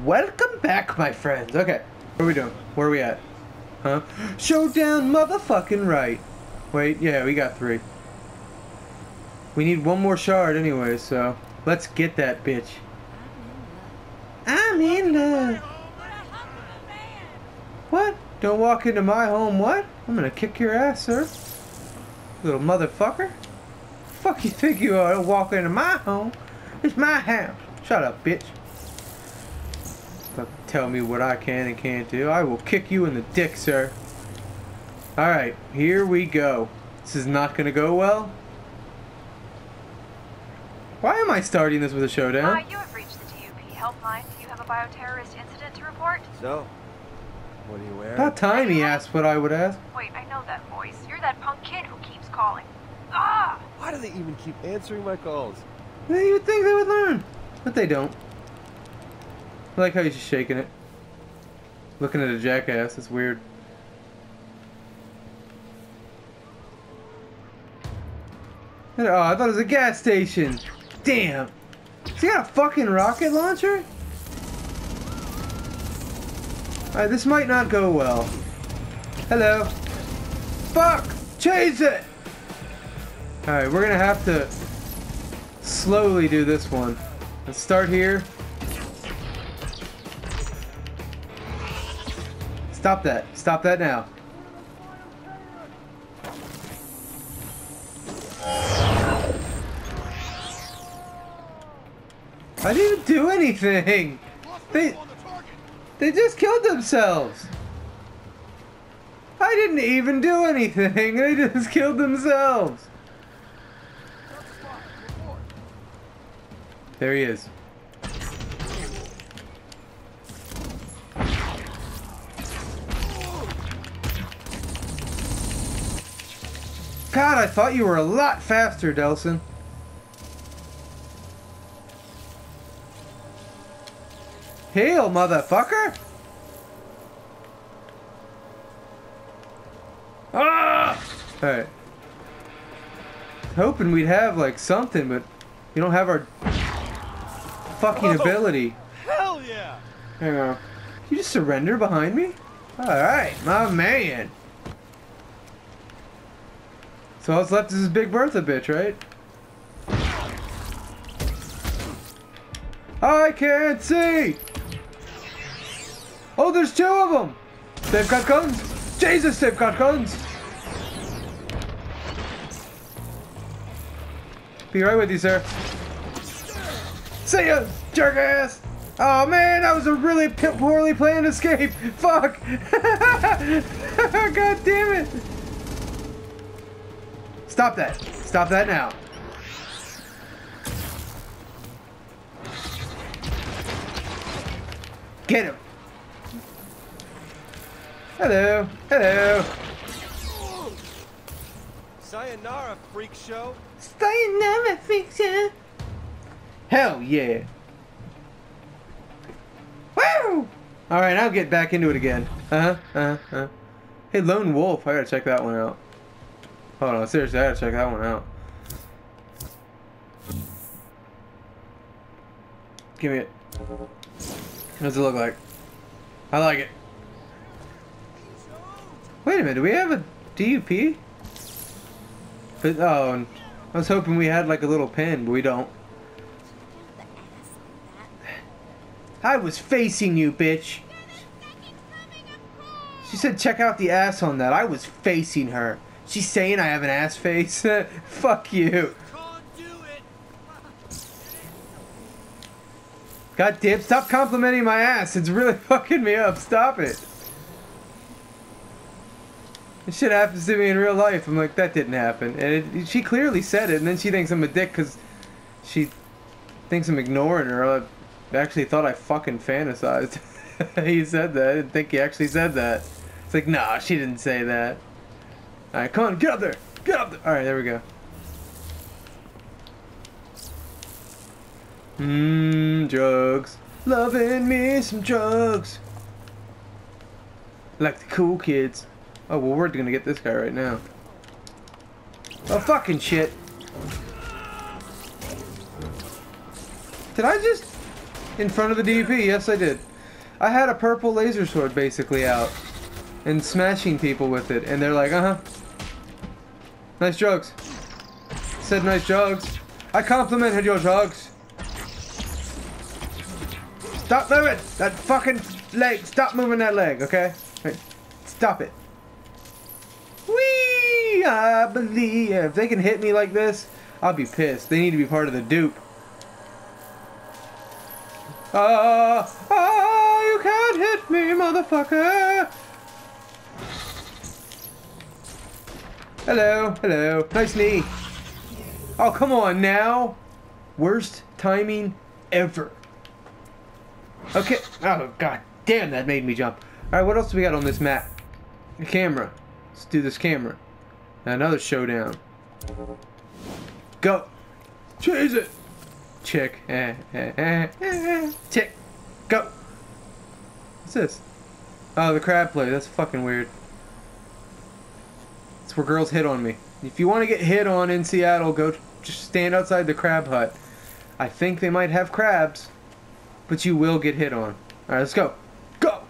Welcome back, my friends. Okay, what are we doing? Where are we at? Huh? Showdown motherfucking right. Wait, yeah, we got three. We need one more shard anyway, so let's get that bitch. I'm in love. What? Don't walk into my home, what? I'm gonna kick your ass, sir. Little motherfucker. Fuck you think you are walking into my home? It's my house. Shut up, bitch. Don't tell me what I can and can't do. I will kick you in the dick, sir. Alright, here we go. This is not gonna go well. Why am I starting this with a showdown? Hi, you have reached the DUP helpline. Do you have a bioterrorist incident to report? So, what are you wearing? About time he asked what I would ask. Wait, I know that voice. You're that punk kid who keeps calling. Ah! Why do they even keep answering my calls? You would think they would learn, but they don't. I like how he's just shaking it. Looking at a jackass, it's weird. Oh, I thought it was a gas station. Damn. He got a fucking rocket launcher? Alright, this might not go well. Hello. Fuck! Chase it! Alright, we're gonna have to slowly do this one. Let's start here. Stop that. Stop that now. I didn't do anything. They they just killed themselves. I didn't even do anything. They just killed themselves. There he is. God, I thought you were a lot faster, Delsin. Hail, motherfucker! Ah! Alright. Hoping we'd have, like, something, but you don't have our fucking Oh, ability. Hell yeah! Hang on. You just surrender behind me? Alright, my man. So all that's left is this Big Bertha bitch, right? I can't see! Oh, there's two of them! They've got guns! Jesus, they've got guns! Be right with you, sir. See ya, jerk ass! Oh man, that was a really poorly planned escape! Fuck! God damn it! Stop that! Stop that now! Get him! Hello! Hello! Sayonara, freak show. Staying never fiction! Hell yeah! Woo! Alright, I'll get back into it again. Uh-huh, uh-huh, uh-huh. Hey, Lone Wolf, I gotta check that one out. Hold on, seriously, I gotta check that one out. Give me it. What does it look like? I like it. Wait a minute, do we have a DUP? But, oh, I was hoping we had like a little pin, but we don't. I was facing you, bitch. She said check out the ass on that. I was facing her. She's saying I have an ass face. Fuck you. God damn, stop complimenting my ass. It's really fucking me up. Stop it. This shit happens to me in real life. I'm like, that didn't happen. And it, she clearly said it, and then she thinks I'm a dick because she thinks I'm ignoring her. I actually thought I fucking fantasized. he said that. I didn't think he actually said that. It's like, nah, she didn't say that. Alright, come on, get up there! Get up there! Alright, there we go. Mmm, drugs. Loving me some drugs. Like the cool kids. Oh, well, we're gonna get this guy right now. Oh, fucking shit. Did I just... In front of the DP, yes I did. I had a purple laser sword basically out. And smashing people with it. And they're like, uh-huh. Nice jokes. Said nice jokes. I complimented your jokes. Stop moving! That fucking leg! Stop moving that leg, okay? Right. Stop it. Whee! I believe if they can hit me like this, I'll be pissed. They need to be part of the dupe. Ah! Ah! You can't hit me, motherfucker! Hello, hello. Nice knee. Oh, come on now. Worst timing ever. Okay. Oh, god damn, that made me jump. Alright, what else do we got on this map? A camera. Let's do this camera. Another showdown. Go. Chase it. Chick. Eh, eh, eh, eh. Chick. Go. What's this? Oh, the crab play. That's fucking weird. It's where girls hit on me. If you want to get hit on in Seattle, go just stand outside the crab hut. I think they might have crabs, but you will get hit on. All right, let's go. Go.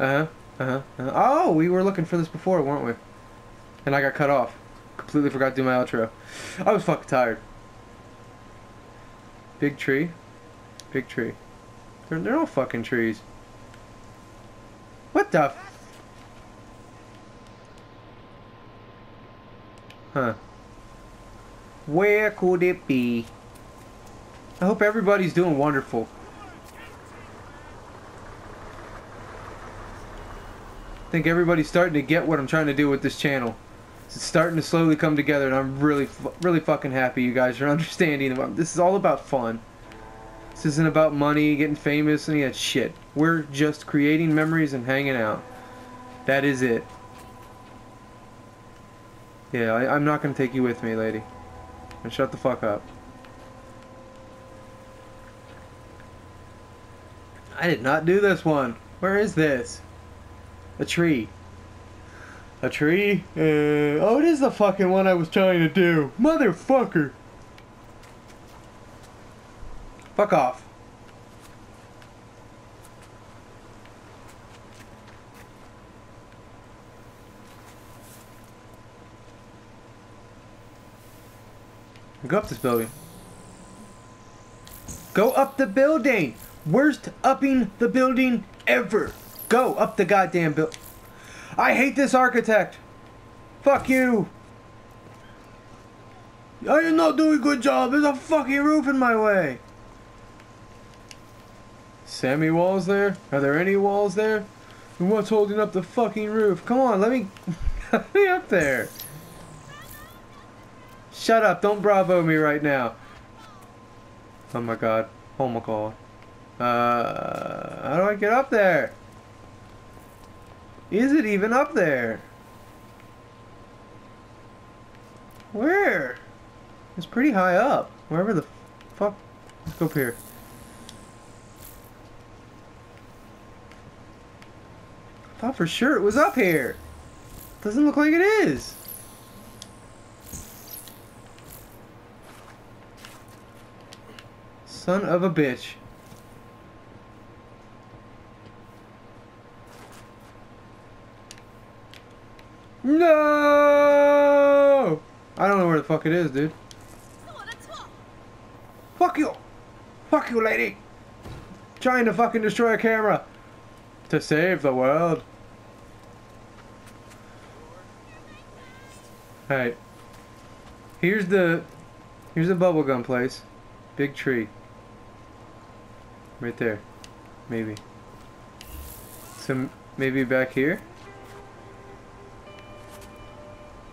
Uh huh. Uh huh. Uh-huh. Oh, we were looking for this before, weren't we? And I got cut off. Completely forgot to do my outro. I was fucking tired. Big tree. Big tree. They're, they're all fucking trees. What the? Huh. Where could it be? I hope everybody's doing wonderful. I think everybody's starting to get what I'm trying to do with this channel. It's starting to slowly come together, and I'm really, really fucking happy you guys are understanding. About this is all about fun. This isn't about money, getting famous, any of that shit. We're just creating memories and hanging out. That is it. Yeah, I, I'm not gonna take you with me, lady. And shut the fuck up. I did not do this one. Where is this? A tree. A tree? Uh, oh, it is the fucking one I was trying to do. Motherfucker. Fuck off. Go up this building. Go up the building. Worst upping the building ever. Go up the goddamn building. I hate this architect. Fuck you. I am not doing a good job. There's a fucking roof in my way. Sammy walls there? Are there any walls there? And what's holding up the fucking roof? Come on, let me let me up there. Shut up, don't bravo me right now. Oh my god. Oh my god. Uh, how do I get up there? Is it even up there? Where? It's pretty high up. Wherever the fuck. Let's go up here. I thought for sure it was up here. Doesn't look like it is. Son of a bitch. No! I don't know where the fuck it is, dude. Fuck you! Fuck you, lady! Trying to fucking destroy a camera to save the world. Alright. Here's the here's the bubblegum place. Big tree. Right there. Maybe. So maybe back here?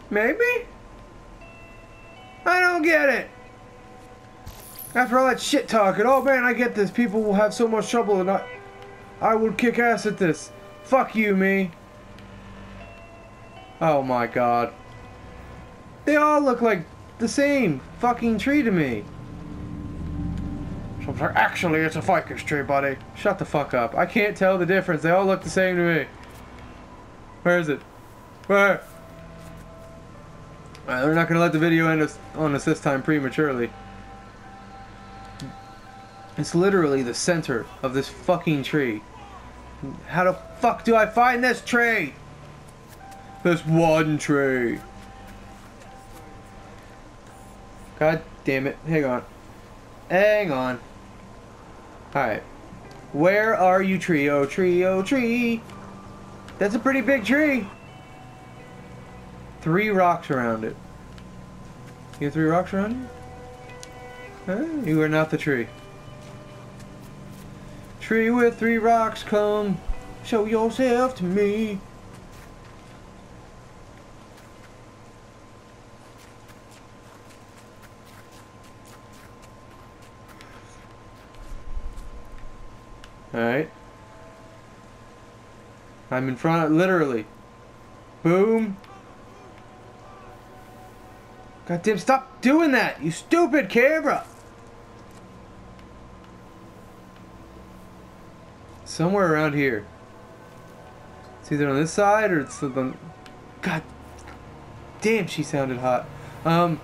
Maybe? I don't get it. After all that shit talking, oh man, I get this. People will have so much trouble and I, I would kick ass at this. Fuck you, me. Oh my god. They all look like the same fucking tree to me. I'm actually, it's a ficus tree, buddy. Shut the fuck up. I can't tell the difference. They all look the same to me. Where is it? Where? Alright, they're not gonna let the video end us, on us this time prematurely. It's literally the center of this fucking tree. How the fuck do I find this tree? This one tree. God damn it. Hang on. Hang on. Alright. Where are you, trio, oh, trio, tree, oh, tree. That's a pretty big tree. Three rocks around it. You have three rocks around you? Huh? You are not the tree. Tree with three rocks, come show yourself to me. Alright. I'm in front of, literally. Boom. God damn, stop doing that, you stupid camera! Somewhere around here. It's either on this side or it's on... God damn, she sounded hot. Um,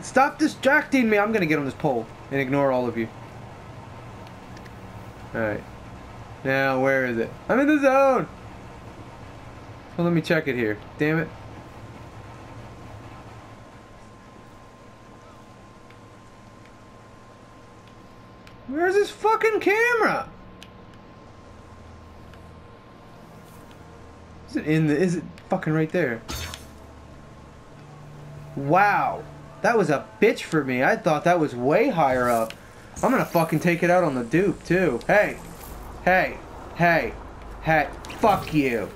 stop distracting me. I'm gonna get on this pole and ignore all of you. Alright. Now, where is it? I'm in the zone! Let me check it here. Damn it. Where's this fucking camera? Is it in the, is it fucking right there? Wow. That was a bitch for me. I thought that was way higher up. I'm gonna fucking take it out on the dupe, too. Hey. Hey. Hey. Hey. Fuck you.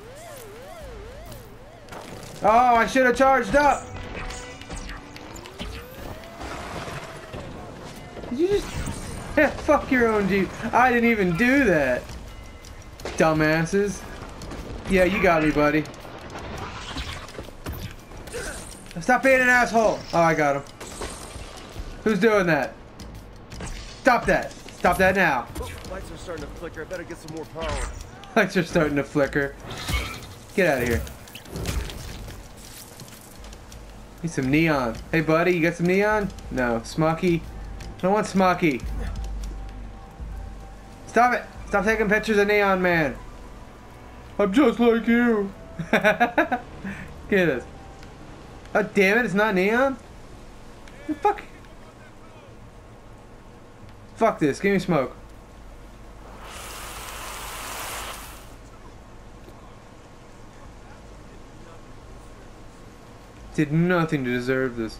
Oh, I should have charged up. Did you just... Yeah, fuck your own Jeep. I didn't even do that. Dumbasses. Yeah, you got me, buddy. Stop being an asshole. Oh, I got him. Who's doing that? Stop that. Stop that now. Lights are starting to flicker. I better get some more power. Lights are starting to flicker. Get out of here. Need some neon. Hey, buddy, you got some neon? No. Smoky? I don't want Smoky. Stop it. Stop taking pictures of Neon Man. I'm just like you. Get this. Oh, damn it, it's not Neon? Fuck. Fuck this, give me smoke. Did nothing to deserve this.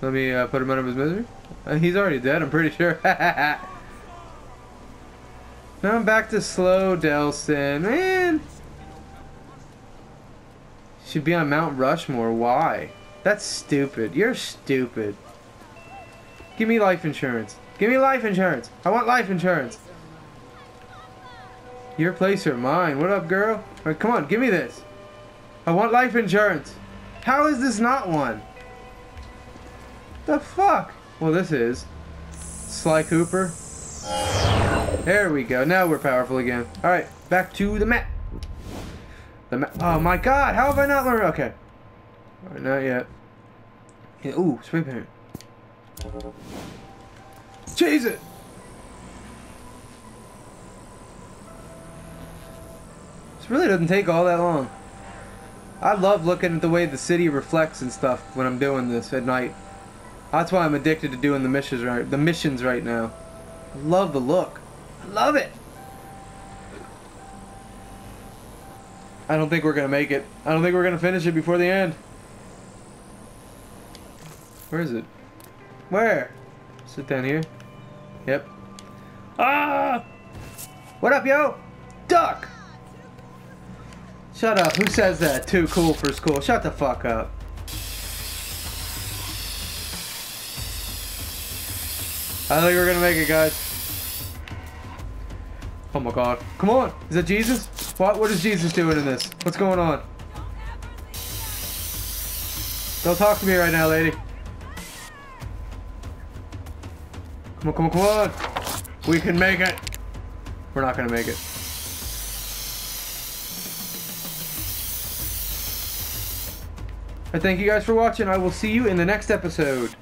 Let me uh, put him out of his misery. Uh, he's already dead, I'm pretty sure. now I'm back to slow Delsin. Man! Should be on Mount Rushmore. Why? That's stupid. You're stupid. Give me life insurance. Give me life insurance. I want life insurance. Your place or mine? What up, girl? Right, come on, give me this. I want life insurance. How is this not one? The fuck? Well, this is. Sly Cooper. There we go. Now we're powerful again. Alright, back to the map. The map. Oh my god, how have I not learned? Okay. Not yet. Yeah, ooh, spray paint. Chase it! This really doesn't take all that long. I love looking at the way the city reflects and stuff when I'm doing this at night. That's why I'm addicted to doing the missions right the missions right now. I love the look. I love it. I don't think we're gonna make it. I don't think we're gonna finish it before the end. Where is it? Where? Sit down here. Yep. Ah! What up, yo? Duck! Shut up. Who says that? Too cool for school. Shut the fuck up. I think we're gonna make it, guys. Oh my god. Come on! Is that Jesus? What? What is Jesus doing in this? What's going on? Don't talk to me right now, lady. Come on, come on, come on! We can make it! We're not gonna make it. I thank you guys for watching. I will see you in the next episode.